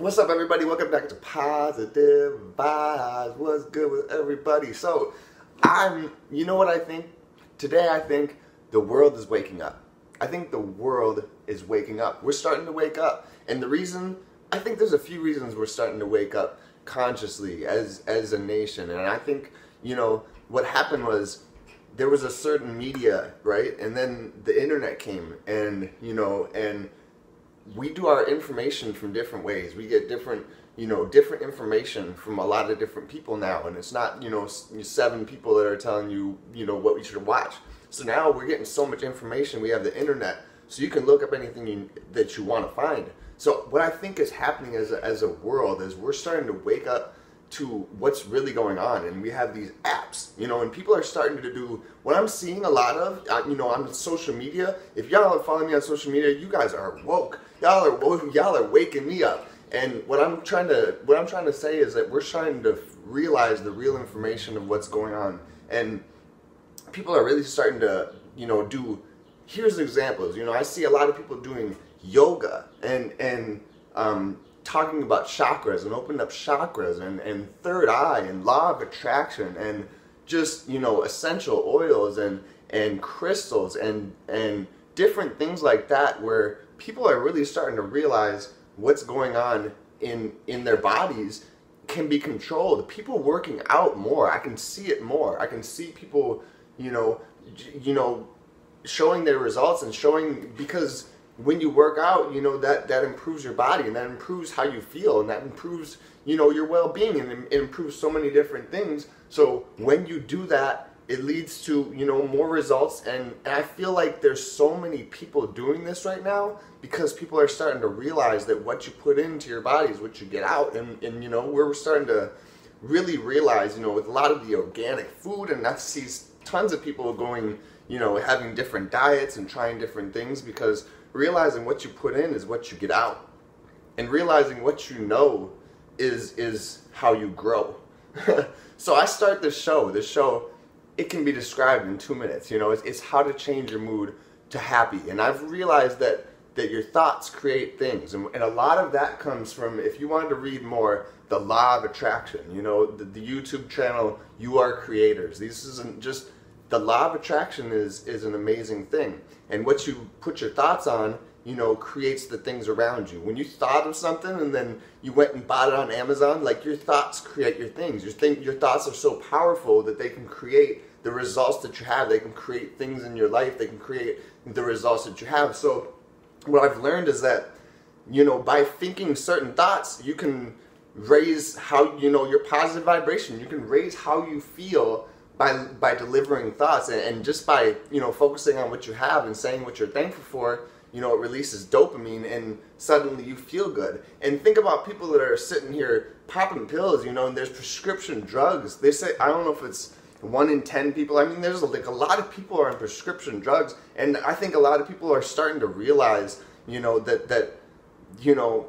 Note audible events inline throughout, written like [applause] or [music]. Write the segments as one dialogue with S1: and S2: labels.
S1: What's up, everybody? Welcome back to Positive Vibes. What's good with everybody? So, I'm, you know what I think? Today, I think the world is waking up. I think the world is waking up. We're starting to wake up. And the reason, I think there's a few reasons we're starting to wake up consciously as, as a nation. And I think, you know, what happened was there was a certain media, right? And then the internet came and, you know, and we do our information from different ways. We get different, you know, different information from a lot of different people now, and it's not, you know, seven people that are telling you, you know, what we should watch. So now we're getting so much information. We have the internet, so you can look up anything you, that you want to find. So what I think is happening as a, as a world is we're starting to wake up to what's really going on and we have these apps you know and people are starting to do what i'm seeing a lot of uh, you know on social media if y'all are following me on social media you guys are woke. Y'all are woke [laughs] y'all are waking me up. And what i'm trying to what i'm trying to say is that we're trying to realize the real information of what's going on. And people are really starting to you know do here's examples. You know i see a lot of people doing yoga and and um, talking about chakras and opened up chakras and, and third eye and law of attraction and just you know essential oils and and crystals and and different things like that where people are really starting to realize what's going on in in their bodies can be controlled. People working out more. I can see it more. I can see people you know you know showing their results and showing because when you work out, you know that that improves your body and that improves how you feel and that improves you know your well-being and it improves so many different things. So when you do that, it leads to you know more results and, and I feel like there's so many people doing this right now because people are starting to realize that what you put into your body is what you get out and, and you know we're starting to really realize you know with a lot of the organic food and I see tons of people going you know having different diets and trying different things because realizing what you put in is what you get out. And realizing what you know is is how you grow. [laughs] So i start this show. This show it can be described in two minutes you know? It's, it's how to change your mood to happy. And i've realized that that your thoughts create things. And, and a lot of that comes from if you wanted to read more the law of attraction you know? The, the youtube channel you are creators. This isn't just the law of attraction is is an amazing thing. And what you put your thoughts on you know creates the things around you. When you thought of something and then you went and bought it on amazon like your thoughts create your things. Your think your thoughts are so powerful that they can create the results that you have. They can create things in your life. They can create the results that you have. So what i've learned is that you know by thinking certain thoughts you can raise how you know your positive vibration. You can raise how you feel by by delivering thoughts and, and, just by you know focusing on what you have and saying what you're thankful for you know it releases dopamine and suddenly you feel good. And think about people that are sitting here popping pills you know and there's prescription drugs. They say i don't know if it's one in ten people. I mean there's like a lot of people are on prescription drugs. And i think a lot of people are starting to realize you know that that you know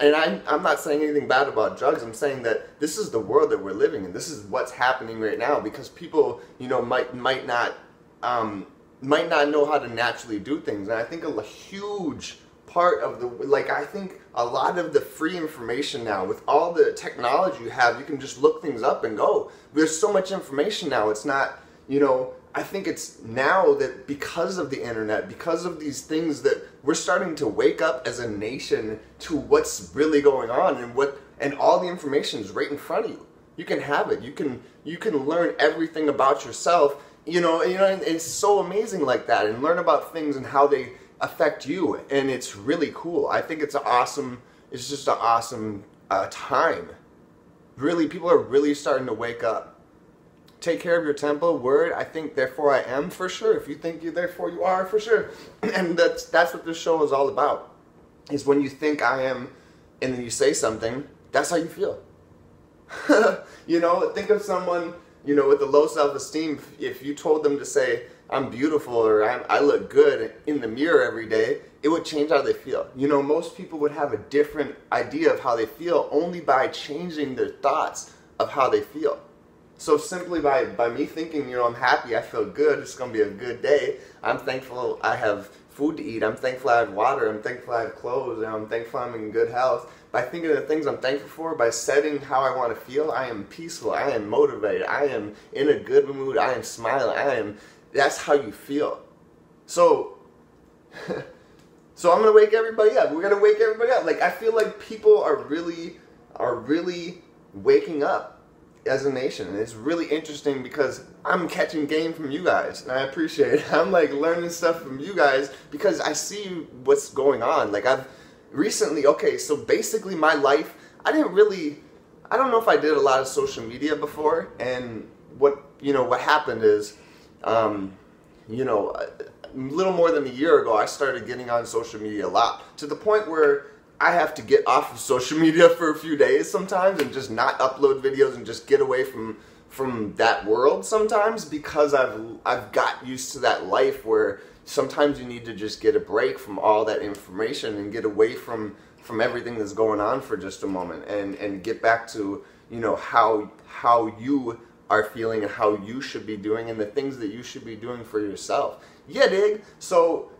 S1: and I'm, I'm not saying anything bad about drugs. I'm saying that this is the world that we're living in. This is what's happening right now because people, you know, might might not um, might not know how to naturally do things. And I think a huge part of the like I think a lot of the free information now with all the technology you have, you can just look things up and go. There's so much information now. It's not, you know, I think it's now that because of the internet, because of these things that we're starting to wake up as a nation to what's really going on and what and all the information is right in front of you. You can have it. You can you can learn everything about yourself. You know, you know, and it's so amazing like that and learn about things and how they affect you and it's really cool. I think it's an awesome it's just an awesome uh, time. Really people are really starting to wake up take care of your temple word i think therefore i am for sure. If you think you therefore you are for sure. [clears throat] And that's that's what this show is all about. Is when you think i am and then you say something that's how you feel. [laughs] You know think of someone you know with a low self-esteem. If you told them to say i'm beautiful or i look good in the mirror every day it would change how they feel. You know most people would have a different idea of how they feel only by changing their thoughts of how they feel so simply by, by me thinking, you know, I'm happy, I feel good, it's going to be a good day, I'm thankful I have food to eat. I'm thankful I have water. I'm thankful I have clothes. I'm thankful I'm in good health. By thinking of the things I'm thankful for, by setting how I want to feel, I am peaceful. I am motivated. I am in a good mood. I am smiling. I am. That's how you feel. So. [laughs] so I'm gonna wake everybody up. We're gonna wake everybody up. Like I feel like people are really are really waking up as a nation. And it's really interesting because I'm catching game from you guys, and I appreciate it. [laughs] I'm like learning stuff from you guys because I see what's going on. Like I've recently, okay, so basically my life, I didn't really, I don't know if I did a lot of social media before, and what you know what happened is, um, you know, a little more than a year ago, I started getting on social media a lot to the point where I have to get off of social [laughs] media for a few days sometimes and just not upload videos and just get away from from that world sometimes because I've I've got used to that life where sometimes you need to just get a break from all that information and get away from from everything that's going on for just a moment and and get back to you know how how you are feeling and how you should be doing and the things that you should be doing for yourself. Yeah, dig. So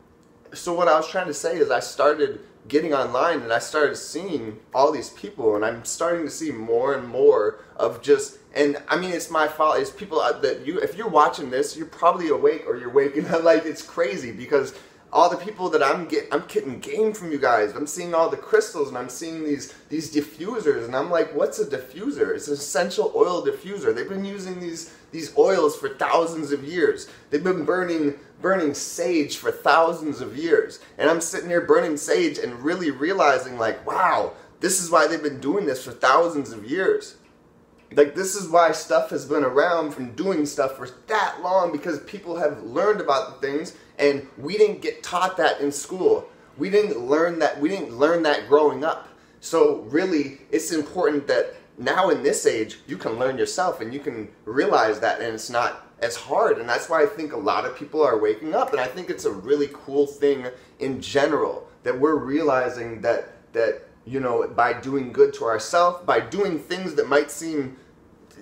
S1: so what I was trying to say is I started getting online and I started seeing all these people and I'm starting to see more and more of just and I mean it's my fault. It's people uh, that you if you're watching this you're probably awake or you're waking [laughs] up. Like it's crazy because all the people that I'm get I'm getting game from you guys. I'm seeing all the crystals and I'm seeing these these diffusers and I'm like, what's a diffuser? It's an essential oil diffuser. They've been using these these oils for thousands of years. They've been burning burning sage for thousands of years. And I'm sitting here burning sage and really realizing like, wow, this is why they've been doing this for thousands of years. Like this is why stuff has been around from doing stuff for that long because people have learned about the things and we didn't get taught that in school. We didn't learn that we didn't learn that growing up. So really it's important that now in this age you can learn yourself and you can realize that and it's not as hard and that's why I think a lot of people are waking up and I think it's a really cool thing in general that we're realizing that that you know, by doing good to ourselves, by doing things that might seem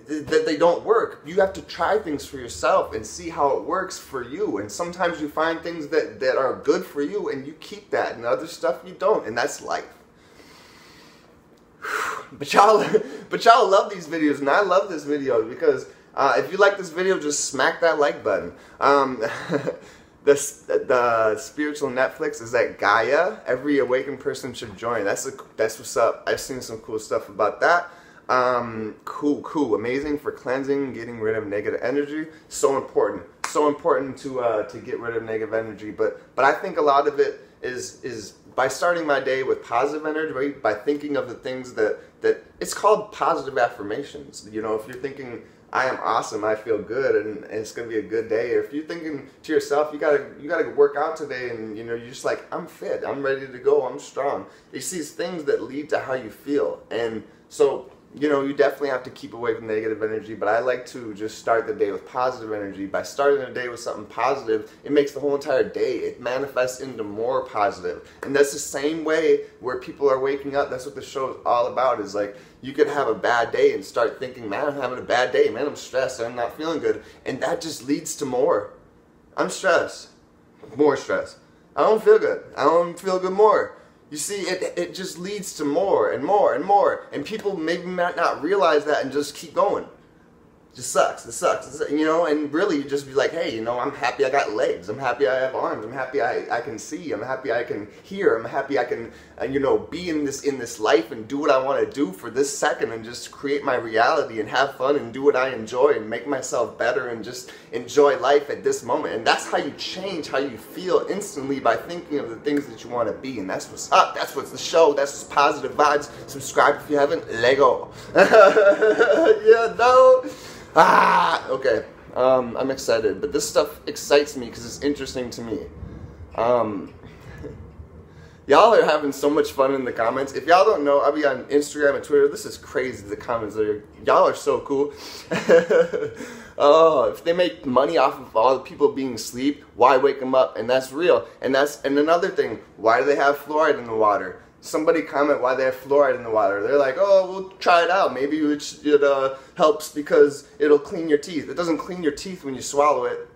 S1: that they don't work. You have to try things for yourself and see how it works for you. And sometimes you find things that, that are good for you and you keep that and other stuff you don't. And that's life. [sighs] But y'all, [laughs] but y'all love these videos and I love this video because uh, if you like this video, just smack that like button. Um, [laughs] the, the spiritual Netflix is that Gaia. Every awakened person should join. That's a, that's what's up. I've seen some cool stuff about that. Um, cool, cool, amazing for cleansing, getting rid of negative energy. So important, so important to uh, to get rid of negative energy. But but I think a lot of it is is by starting my day with positive energy, by thinking of the things that that it's called positive affirmations. You know, if you're thinking I am awesome. I feel good, and, and, it's gonna be a good day. Or if you're thinking to yourself, you gotta you gotta work out today, and you know you're just like I'm fit, I'm ready to go, I'm strong. It's these things that lead to how you feel, and so you know, you definitely have to keep away from negative energy, but I like to just start the day with positive energy. By starting the day with something positive, it makes the whole entire day, it manifests into more positive. And that's the same way where people are waking up. That's what the show is all about is like, you could have a bad day and start thinking, man, I'm having a bad day, man, I'm stressed, I'm not feeling good. And that just leads to more. I'm stressed, more stress. I don't feel good. I don't feel good more. You see, it, it just leads to more and more and more. And people maybe might not realize that and just keep going just sucks. It sucks. You know, and really you just be like, hey, you know, I'm happy I got legs. I'm happy I have arms. I'm happy I, I can see. I'm happy I can hear. I'm happy I can, uh, you know, be in this in this life and do what I want to do for this second and just create my reality and have fun and do what I enjoy and make myself better and just enjoy life at this moment. And that's how you change how you feel instantly by thinking of the things that you want to be. And that's what's up. That's what's the show. That's what's positive vibes. Subscribe if you haven't. Lego. [laughs] yeah, no. Ah, okay. Um, I'm excited, but this stuff excites me because it's interesting to me. Um, [laughs] y'all are having so much fun in the comments. If y'all don't know, I'll be on Instagram and Twitter. This is crazy. The comments are y'all are so cool. [laughs] oh, if they make money off of all the people being asleep, why wake them up? And that's real. And that's and another thing. Why do they have fluoride in the water? Somebody comment why they have fluoride in the water. They're like, oh, we'll try it out. Maybe it, it uh, helps because it'll clean your teeth. It doesn't clean your teeth when you swallow it.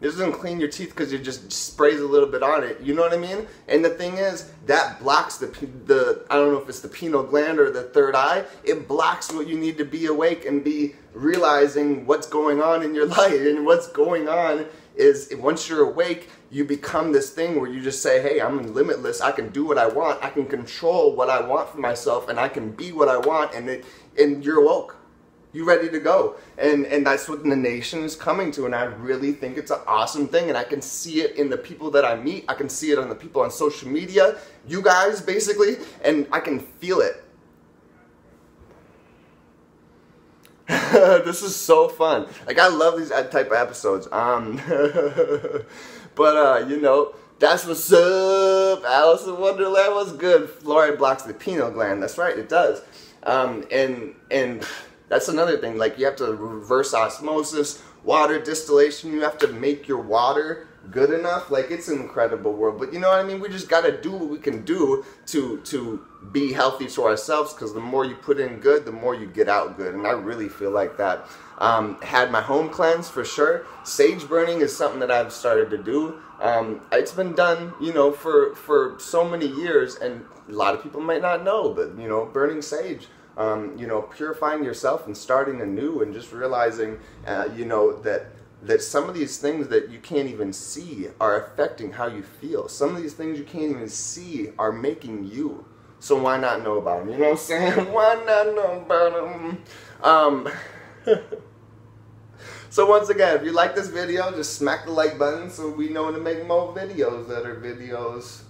S1: It doesn't clean your teeth because you just sprays a little bit on it. You know what I mean? And the thing is, that blocks the the I don't know if it's the pineal gland or the third eye. It blocks what you need to be awake and be realizing what's going on in your [laughs] life. And what's going on is once you're awake, you become this thing where you just say, "Hey, I'm limitless. I can do what I want. I can control what I want for myself, and I can be what I want." And it, and you're woke You're ready to go and and that's what the nation is coming to and i really think it's an awesome thing and i can see it in the people that i meet i can see it on the people on social media you guys basically and i can feel it [laughs] this is so fun. Like i love these type of episodes. Um [laughs] but uh you know that's what's up. Alice in wonderland was good. Fluoride blocks the pineal gland. That's right it does. Um and and that's another thing. Like you have to reverse osmosis, water distillation. You have to make your water good enough. Like it's an incredible world. But you know what I mean? We just got to do what we can do to to be healthy to ourselves. Because the more you put in good, the more you get out good. And I really feel like that. Um, had my home cleanse for sure. Sage burning is something that I've started to do. Um, it's been done, you know, for for so many years, and a lot of people might not know, but you know, burning sage um, you know, purifying yourself and starting anew and just realizing, uh, you know, that that some of these things that you can't even see are affecting how you feel. Some of these things you can't even see are making you. So why not know about them? You know what I'm saying? [laughs] Why not know about them? Um, [laughs] so once again, if you like this video, just smack the like button so we know to make more videos that are videos.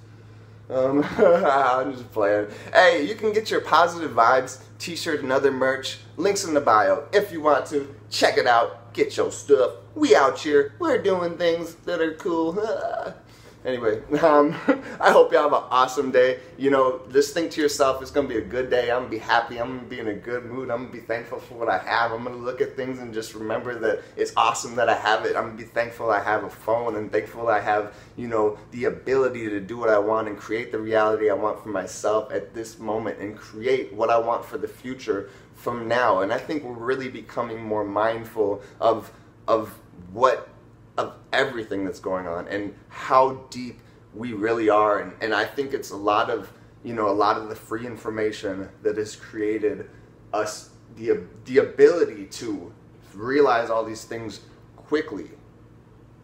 S1: Um, [laughs] I'm just playing. Hey, you can get your positive vibes t-shirt and other merch. Links in the bio. If you want to, check it out. Get your stuff. We out here. We're doing things that are cool. [sighs] anyway, [laughs] um, [laughs] I hope you have an awesome day. You know, just think to yourself, it's going to be a good day. I'm to be happy. I'm to be in a good mood. I'm to be thankful for what I have. I'm to look at things and just remember that it's awesome that I have it. I'm to be thankful I have a phone and thankful I have, you know, the ability to do what I want and create the reality I want for myself at this moment and create what I want for the future from now. And I think we're really becoming more mindful of of what of everything that's going on and how deep we really are. And, and I think it's a lot of, you know, a lot of the free information that has created us the, the ability to realize all these things quickly.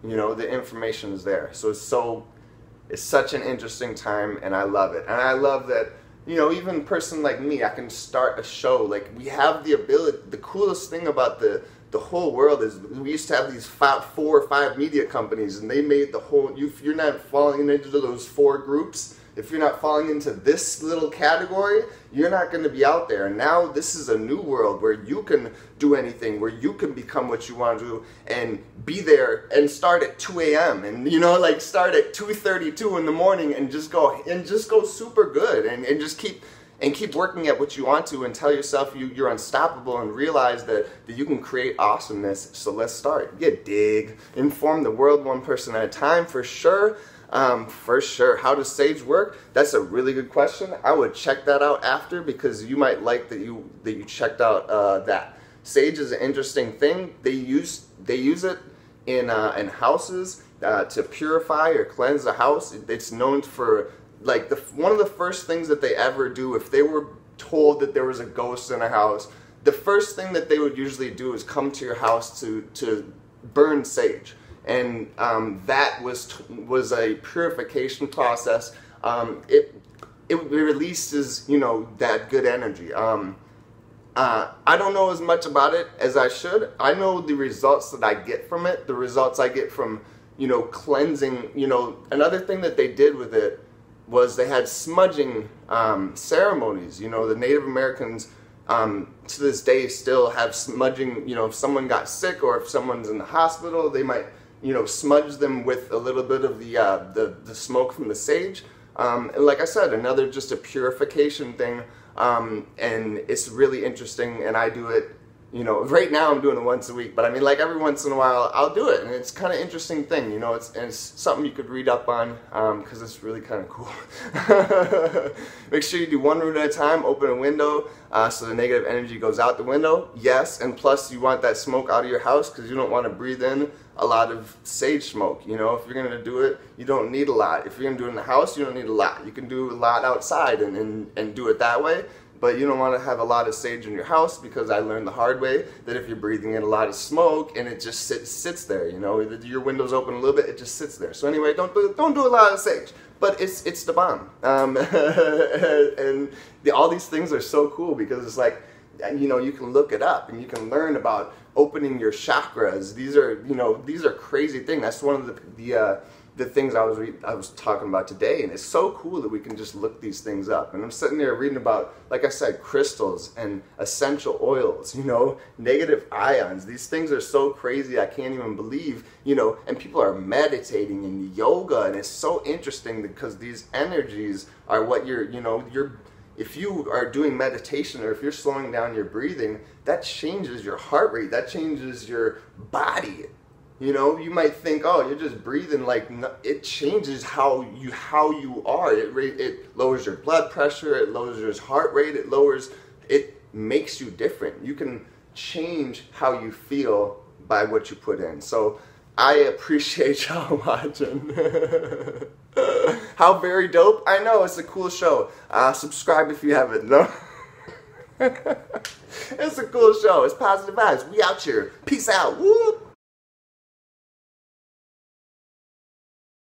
S1: You know, the information is there. So it's so, it's such an interesting time and I love it. And I love that, you know, even person like me, I can start a show. Like we have the ability, the coolest thing about the, the whole world is we used to have these five, four or five media companies and they made the whole you, you're not falling into those four groups if you're not falling into this little category you're not going to be out there and now this is a new world where you can do anything where you can become what you want to do and be there and start at 2 a.m and you know like start at 2.32 in the morning and just go and just go super good and, and just keep and keep working at what you want to and tell yourself you, you're unstoppable and realize that, that you can create awesomeness. So let's start. Get dig. Inform the world one person at a time for sure. Um, for sure. How does Sage work? That's a really good question. I would check that out after because you might like that you that you checked out uh, that. Sage is an interesting thing. They use they use it in uh, in houses uh, to purify or cleanse a house. It's known for like the one of the first things that they ever do if they were told that there was a ghost in a house the first thing that they would usually do is come to your house to to burn sage and um, that was was a purification process um, it it releases you know that good energy um, uh, I don't know as much about it as I should. I know the results that I get from it, the results I get from, you know, cleansing. You know, another thing that they did with it was they had smudging um, ceremonies. You know, the Native Americans um, to this day still have smudging. You know, if someone got sick or if someone's in the hospital, they might you know smudge them with a little bit of the uh, the, the smoke from the sage. Um, and like I said, another just a purification thing. Um, and it's really interesting, and I do it you know, right now I'm doing it once a week, but I mean, like every once in a while, I'll do it, and it's kind of interesting thing, you know. It's and it's something you could read up on because um, it's really kind of cool. [laughs] Make sure you do one room at a time. Open a window uh, so the negative energy goes out the window. Yes, and plus you want that smoke out of your house because you don't want to breathe in a lot of sage smoke. You know, if you're gonna do it, you don't need a lot. If you're gonna do it in the house, you don't need a lot. You can do a lot outside and and, and do it that way but you don't want to have a lot of sage in your house because I learned the hard way that if you're breathing in a lot of smoke and it just sits sits there, you know, your windows open a little bit, it just sits there. So anyway, don't do don't do a lot of sage, but it's it's the bomb. Um, [laughs] and the, all these things are so cool because it's like you know you can look it up and you can learn about opening your chakras. These are you know these are crazy things. That's one of the the uh, the things I was I was talking about today, and it's so cool that we can just look these things up. And I'm sitting there reading about, like I said, crystals and essential oils. You know, negative ions. These things are so crazy. I can't even believe. You know, and people are meditating and yoga, and it's so interesting because these energies are what you're. You know, you're. If you are doing meditation or if you're slowing down your breathing, that changes your heart rate. That changes your body you know, you might think, oh, you're just breathing. Like it changes how you how you are. It it lowers your blood pressure. It lowers your heart rate. It lowers. It makes you different. You can change how you feel by what you put in. So I appreciate [laughs] y'all watching. [laughs] how very dope! I know it's a cool show. Uh, subscribe if you haven't. No. [laughs] it's a cool show. It's positive vibes. We out here. Peace out.